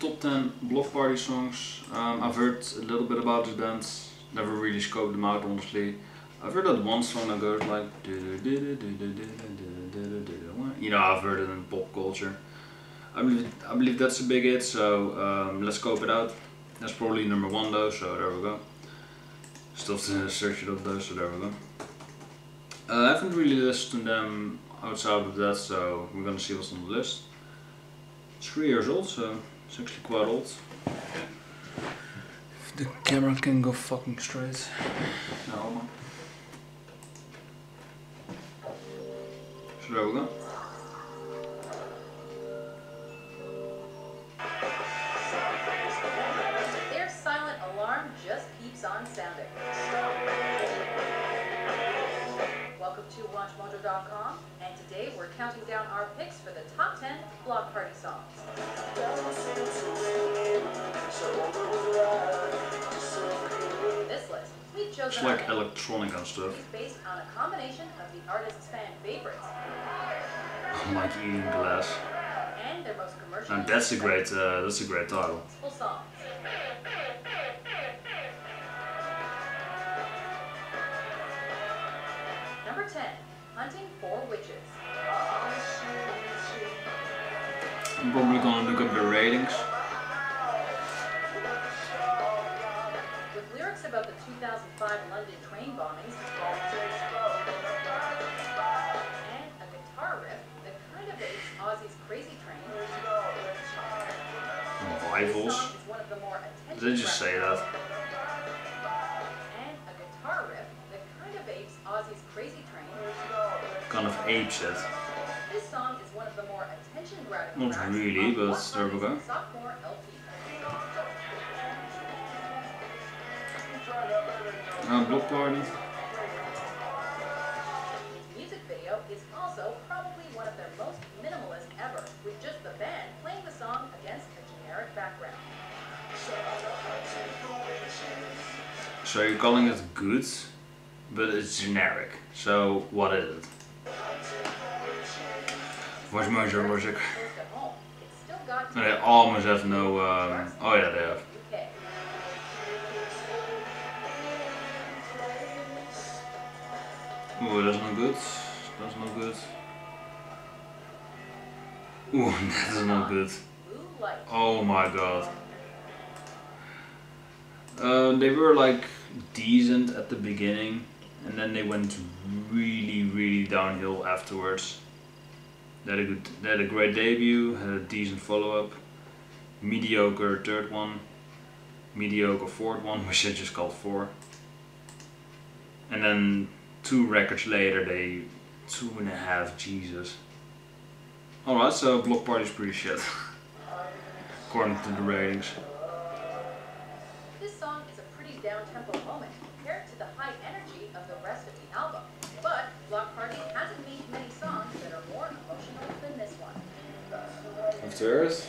top 10 Bloc Party songs. Um, I've heard a little bit about this band, never really scoped them out honestly. I've heard that one song that goes like you know I've heard it in pop culture. I believe I believe that's a big hit, so um, let's scope it out. That's probably number one though, so there we go. Still to search it up though, so there we go. Uh, I haven't really listened to them outside of that, so we're gonna see what's on the list. Three years old, so it's actually quite old. If the camera can go fucking straight. No, man. So there we go. Their silent alarm just keeps on sounding. Welcome to WatchMojo.com, and today we're counting down our picks for the top 10 Bloc Party songs. This list, we've chosen It's like electronic and stuff. based on a combination of the artist's fan favorites like eating glass. and their most commercially And that's a great, uh, that's a great title. songs. Number 10, Hunting for Witches. I'm probably gonna look up the ratings. With lyrics about the 2005 London train bombings and a guitar riff that kind of apes Ozzy's Crazy Train, Rivals. song is one of the more Did they just say that? And a guitar riff that kind of apes Ozzy's Crazy Train. Kind of apes it. This song is one of the more attention-grabbing Not tracks really, but Bloc there we Party's go. Sophomore LP. Uh, Bloc Party. Its music video is also probably one of their most minimalist ever, with just the band playing the song against a generic background. So you're calling it good, but it's generic. So what is it? Watch Mojo Logic. Close it's still got They almost have no. Um, oh yeah, they have. Ooh, that's not good. That's not good. Ooh, that's not good. Oh my god. Uh, they were like decent at the beginning, and then they went really, really downhill afterwards. They had a good, they had a great debut, had a decent follow-up, mediocre third one, mediocre fourth one, which I just called four, and then two records later, they two and a half. Jesus. Alright, so Bloc Party's pretty shit. According to the ratings. Of theirs?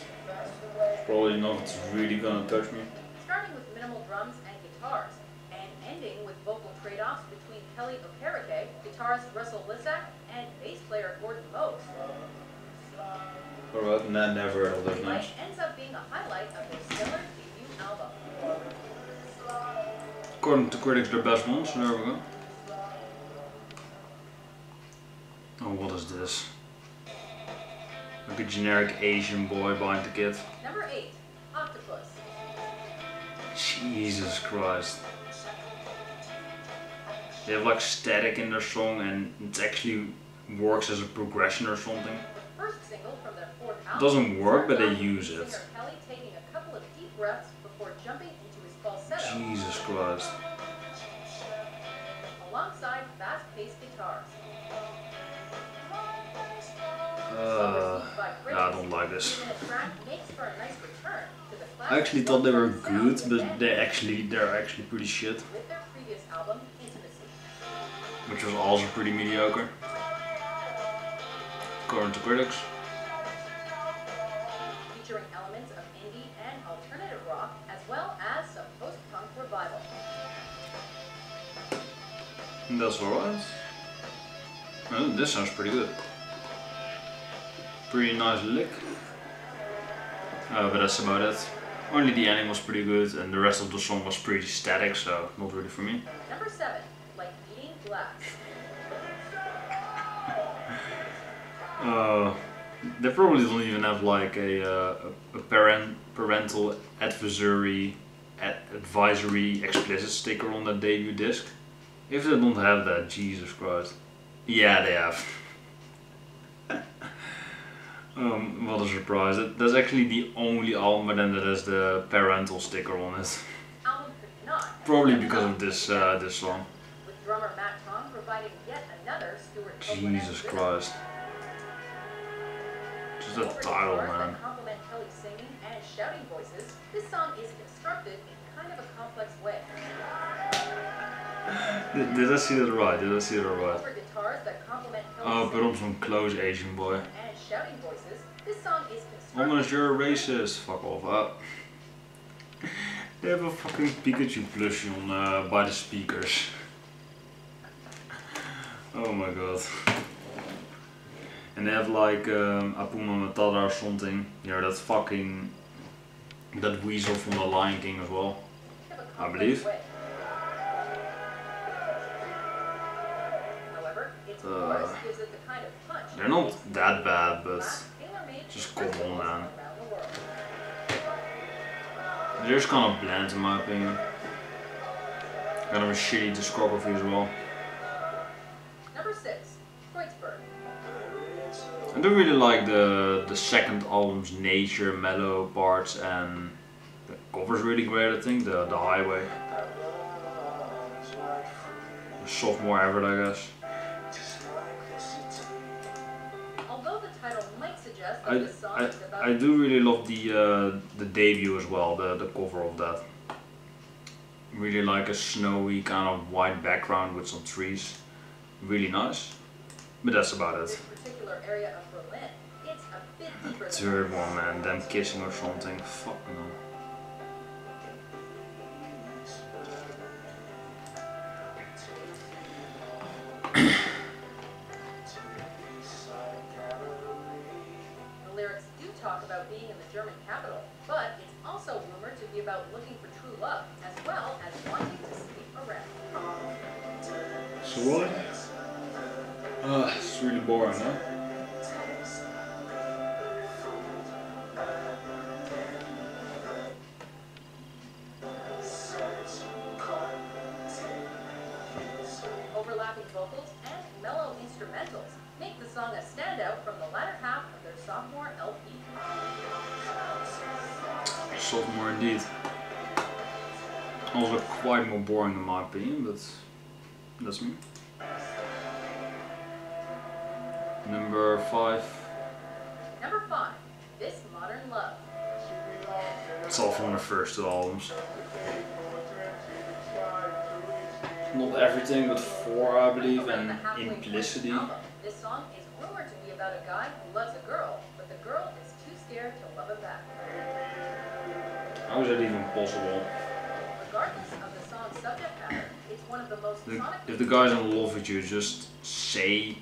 Probably not really gonna touch me. Starting with minimal drums and guitars, and ending with vocal trade-offs between Kele Okereke, guitarist Russell Lissack, and bass player Gordon Moakes. Alright, nah, never heard of those Light names. ends up being a highlight of their stellar debut album. According to critics, their best one, so there we go. Oh, what is this? Like a generic Asian boy buying the kid. Number 8, Octopus. Jesus Christ. They have like static in their song and it actually works as a progression or something. First single from their fourth album. doesn't work, but they starts off with use it. Kele taking a couple of deep breaths before jumping into his falsetto Jesus Christ. alongside fast-paced guitars. Uh, I don't like this. Three-minute track makes for a nice return to the classic I actually thought they were good, but they actually they're actually pretty shit, with their previous album, Intimacy. which was also pretty mediocre. According to critics. featuring elements of indie and alternative rock, as well as some post-punk revival. That's alright. Oh, this sounds pretty good. Pretty nice lick. Uh, but that's about it. Only the ending was pretty good, and the rest of the song was pretty static, so not really for me. Number seven, like eating glass. Uh, they probably don't even have like a, uh, a parent parental advisory ad- advisory explicit sticker on that debut disc. If they don't have that, Jesus Christ. Yeah, they have. Um, what a surprise! That, that's actually the only album then that has the parental sticker on it. Album could not. have Probably because of this uh, this song. With drummer Matt Tong providing yet another Stewart Copeland Jesus. Christ. Just a title, man. that complement singing and shouting voices, this song is constructed in kind of a complex way. Did, did I see that right? Did I see that right? Over guitars that complement Oh, put on some close Asian boy. Shouting voices, this song is Almost you're a racist. Fuck off. Uh, they have a fucking Pikachu plushie on uh, by the speakers. Oh my god. And they have like um, Apuma Matata or something. Yeah, that fucking that weasel from the Lion King as well. I of a I believe. They're not that bad, but just come on, man. around the world. they're just kind of bland in my opinion. Kind of a shitty discography as well. Number six. I do really like the the second album's nature, mellow parts, and the cover's really great. I think the the highway, the sophomore effort, I guess. I, I, I do really love the uh, the debut as well, the the cover of that. Really like a snowy kind of white background with some trees. Really nice. But that's about it. particular Berlin. It's a bit deeper than Third one, man. Them kissing or something. Fuck no. Vocals and mellow instrumentals make the song a standout from the latter half of their sophomore LP. Sophomore indeed. Also quite more boring in my opinion, but that's me. Number five. Number five, This Modern Love. It's all from the first albums. Not everything, but four, I believe, and the halfway point of the Implicity. This song is rumored to be about a guy who loves a girl, but the girl is too scared to love him back. How is that even possible? Regardless of the song's subject matter, it's one of the most hmm. The, if the guy's in love with you, just say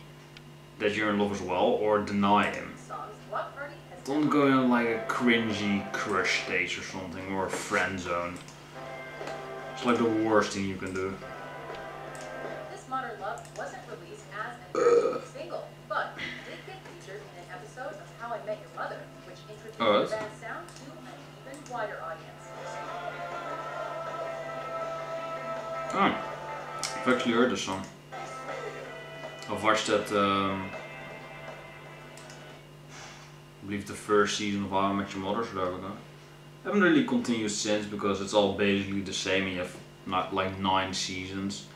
that you're in love as well, or deny him. songs Bloc Party has Don't go in like a cringy crush stage or something, or a friend zone. It's like the worst thing you can do. Love wasn't released as an single, but did get featured in an episode of How I Met Your Mother, which introduced Oh, the band's sound to an even wider audience. Oh, I've actually heard this song. I've watched that, um, I believe the first season of How I Met Your Mother, so there we go. I haven't really continued since because it's all basically the same. You have not like nine seasons.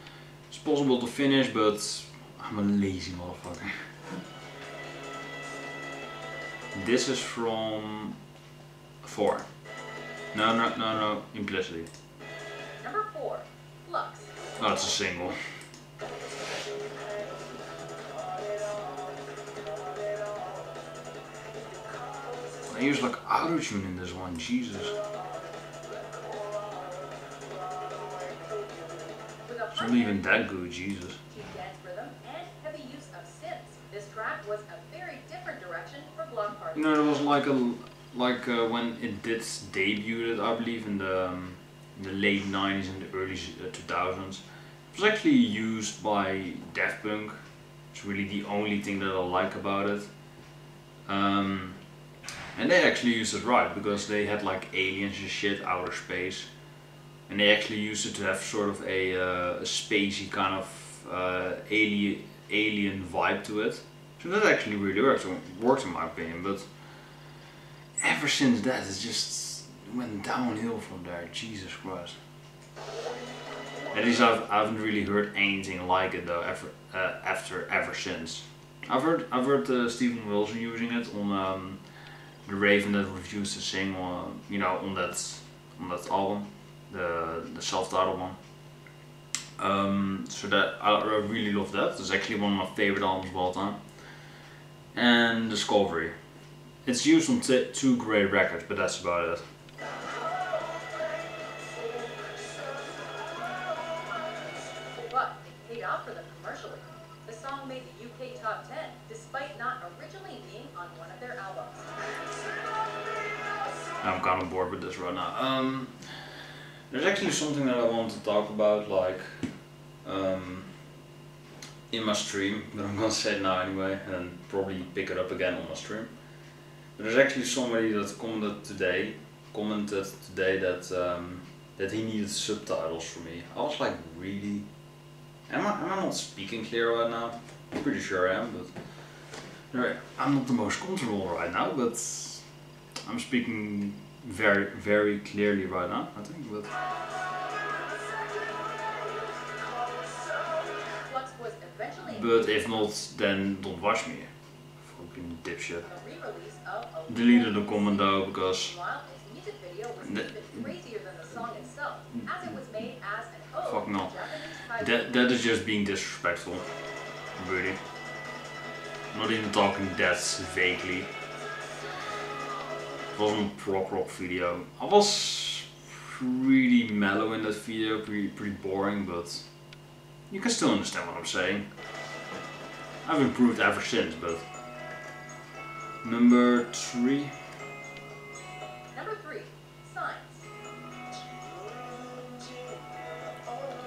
It's possible to finish, but I'm a lazy motherfucker. This is from four. No, no, no, no. implicitly. Number four, Flux. Oh, it's a single. I use like auto-tune in this one, Jesus. Different direction for Bloc Party. You know, there was like a, like uh, when it did debuted, I believe in the um, in the late '90s and the early uh, 2000s. It was actually used by Daft Punk. It's really the only thing that I like about it. Um, and they actually used it right because they had like aliens and shit, outer space, and they actually used it to have sort of a, uh, a spacey kind of uh, alien alien vibe to it. So that actually really works. Works in my opinion, but ever since that, it just went downhill from there. Jesus Christ. At least I've, I haven't really heard anything like it though. Ever uh, after ever since. I've heard I've heard uh, Steven Wilson using it on um, the Raven that refused to sing on you know on that on that album, the the self-titled one. Um, so that I, I really love that. It's actually one of my favorite albums of all time. And Discovery. It's used on two great records, but that's about it. But it paid off for them commercially. The song made the UK top 10, despite not originally being on one of their albums. I'm kind of bored with this right now. Um, there's actually something that I want to talk about, like um, in my stream, but I'm gonna say it now anyway, and probably pick it up again on my stream. There's actually somebody that commented today, commented today that um, that he needed subtitles for me. I was like, really? Am I am I not speaking clear right now? I'm pretty sure I am, but I'm not the most comfortable right now, but I'm speaking very very clearly right now. I think, but. But if not, then don't watch me. Fucking dipshit. Deleted the comment though because Fuck no. That that is just being disrespectful. Really. Not even talking that vaguely. It wasn't prog rock video. I was pretty mellow in that video, pretty pretty boring, but you can still understand what I'm saying. I've improved ever since, but number three. Number three, Signs.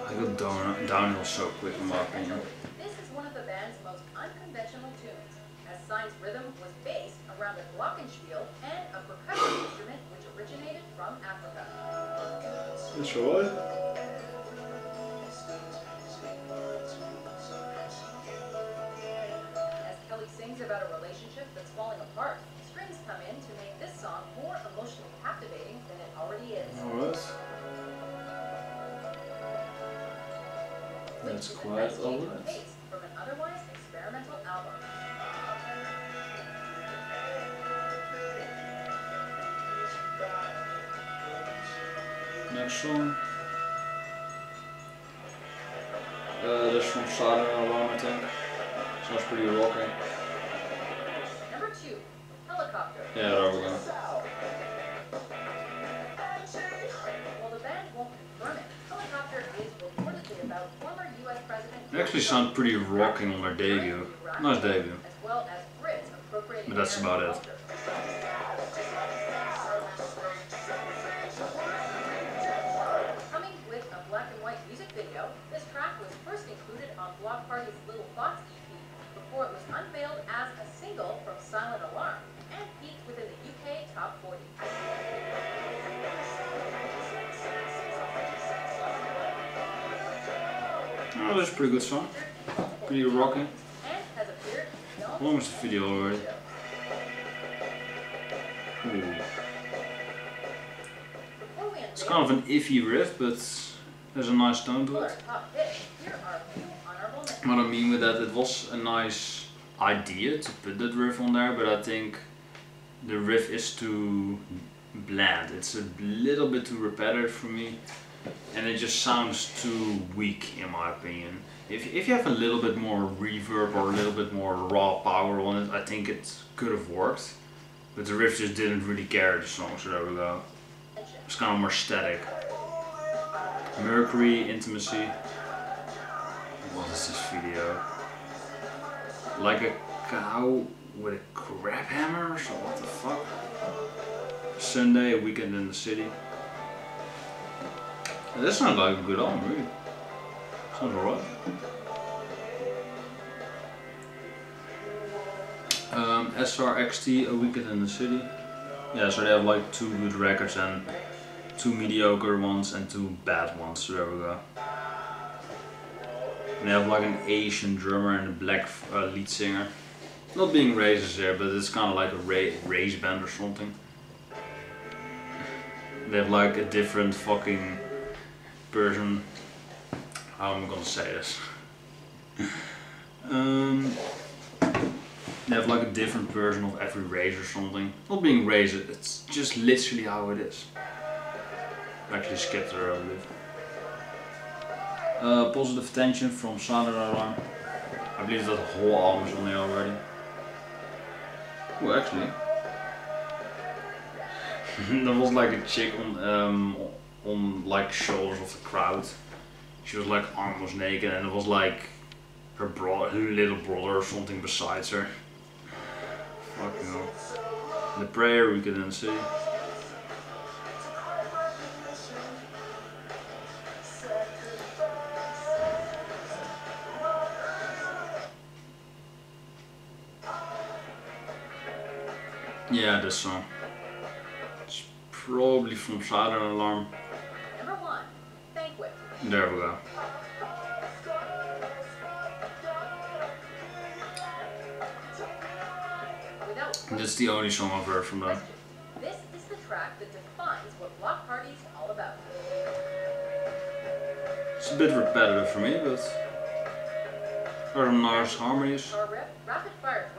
I got down, downhill so quick in my opinion. This is one of the band's most unconventional tunes, Signs' rhythm was based around a glockenspiel and a percussion instrument which originated from Africa. That's right. As Kele sings about a relationship that's falling apart, strings come in to make this song more emotionally captivating than it already is. Alright. That's is a quite nice change Song. Uh, this from Silent Alarm, I think. Sounds pretty rocky. Number two, Helicopter. Yeah, there we go. While the band won't confirm it, Helicopter is reportedly about former U.S. President. They actually sound pretty rocking on their debut. Nice debut. As well as Brits appropriating But that's about it. Silent Alarm and peaked within the UK Top 40. Oh, that's a pretty good song. Pretty rocking. And has appeared in How long is the video already? Ooh. It's kind of an iffy riff, but there's a nice tone to it. top hits, here are a few honorable mentions. What I mean with that, it was a nice idea to put that riff on there, but I think the riff is too bland. It's a little bit too repetitive for me, and it just sounds too weak in my opinion. If, if you have a little bit more reverb or a little bit more raw power on it, I think it could have worked. But the riff just didn't really carry the song, so there we go. It's kind of more static. Mercury, Intimacy. What is this video? Like a cow with a crab hammer? So what the fuck? Sunday, a weekend in the city. That sounds like a good album, really. Sounds alright. Um, SRXT, a weekend in the city. Yeah, so they have like two good records and two mediocre ones and two bad ones. So there we go. And they have like an Asian drummer and a black uh, lead singer. Not being racist here, but it's kind of like a ra race band or something. They have like a different fucking person. How am I gonna say this? um, they have like a different version of every race or something. Not being racist, it's just literally how it is. I'm actually skipped it a bit. Uh, positive tension from Alarm. I believe that whole album is on there already. Oh, actually. there was like a chick on um, on like shoulders of the crowd. She was like almost naked, and it was like her bro, her little brother or something besides her. Fucking hell. The prayer we could then see. Yeah, this song. It's probably from Silent Alarm. Number one, Banquet. There we go. Without That's the only song I've heard from them. this is the track that defines what Bloc Party is all about. It's a bit repetitive for me, but are nice harmonies. Rapid fire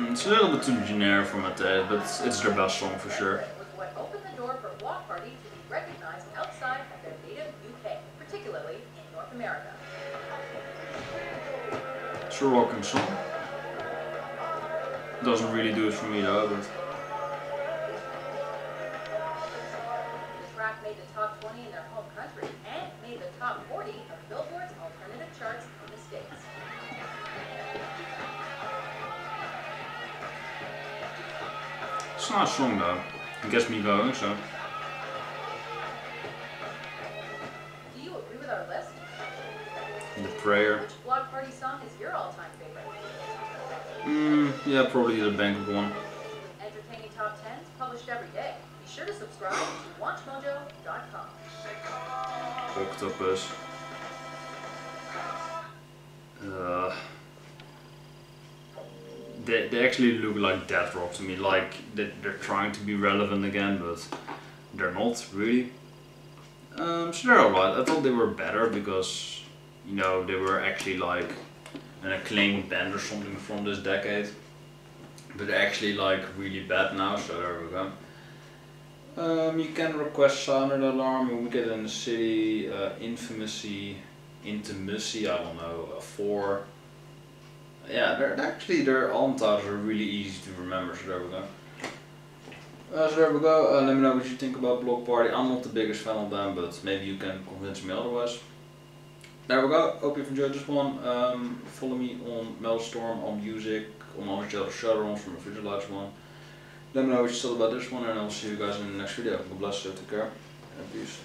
Mm, It's a little bit too generic for my taste, but it's, it's their best song for sure. was what opened the door for Bloc Party to be recognized outside of their native UK, particularly in North America. It's a rocking song. Doesn't really do it for me though, but made the top 20 in their home country and made the top 40 of Billboard's alternative charts in the States. Nice song though. It gets me going, so. Do you agree with our list? The prayer. Which Bloc Party song is your all-time favorite? Mm, yeah, probably the banquet one. Entertaining top 10s published every day. Be sure to subscribe to WatchMojo.com. Octopus. Uh, they, they actually look like death rock to me, like they, they're trying to be relevant again, but they're not really. Um, so they're alright. I thought they were better because, you know, they were actually like an acclaimed band or something from this decade. But they're actually like really bad now, so there we go. Um, you can request Silent Alarm, a Weekend in the City, uh, Infamousy, Intimacy, I don't know, uh, 4. Yeah, they're, actually, their album are really easy to remember, so there we go. Uh, so there we go, uh, let me know what you think about Bloc Party. I'm not the biggest fan of them, but maybe you can convince me otherwise. There we go, hope you've enjoyed this one. Um, follow me on Metalstorm, on Music, on all the other Shadowrealms from the Visualize one. Let me know what you thought about this one and I'll see you guys in the next video. God bless you, take care, and peace.